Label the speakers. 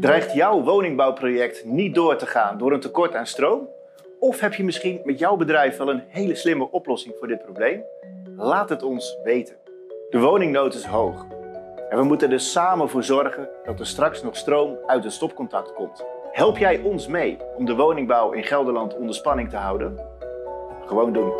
Speaker 1: Dreigt jouw woningbouwproject niet door te gaan door een tekort aan stroom? Of heb je misschien met jouw bedrijf wel een hele slimme oplossing voor dit probleem? Laat het ons weten. De woningnood is hoog. En we moeten er samen voor zorgen dat er straks nog stroom uit het stopcontact komt. Help jij ons mee om de woningbouw in Gelderland onder spanning te houden? Gewoon doen.